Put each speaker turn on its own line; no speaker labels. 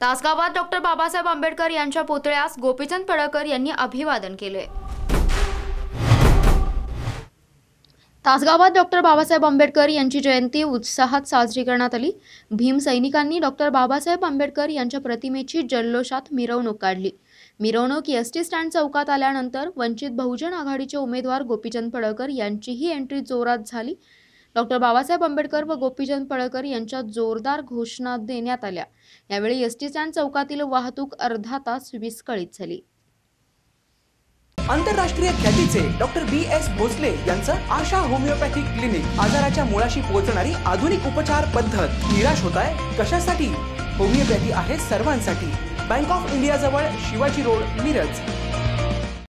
तासगावात doctor Babasaheb Ambedkar यांच्या पुतळ्यास गोपीचंद पडळकर यांनी अभिवादन केले तासगावात डॉक्टर बाबासाहेब आंबेडकर यांची जयंती उत्साहात साजरी करण्यात आली. भीम सैनिकांनी डॉक्टर बाबासाहेब आंबेडकर यांच्या प्रतिमेची जल्लोषात मिरवणूक काढली. मिरवणूक एस टी स्टँड चौकात आल्यानंतर वंचित बहुजन आघाडीचे उमेदवार गोपीचंद पडळकर यांचीही एंट्री जोरात झाली. डॉक्टर बाबासाहेब आंबेडकर व गोपीचंद पळकर यांच्या जोरदार घोषणा देण्यात आल्या. यावेळी एस टी स्टँड चौकातील वाहतूक अर्धा तास विस्कळीत झाली.
आंतरराष्ट्रीय ख्यातीचे डॉक्टर बी एस भोसले यांचं आशा होमिओपॅथिक क्लिनिक आजाराच्या मुळाशी पोहोचणारी आधुनिक उपचार पद्धत निराश होत आहे. कशासाठी? होमिओपॅथी आहे सर्वांसाठी. बँक ऑफ इंडिया जवळ शिवाजी रोड मिरज.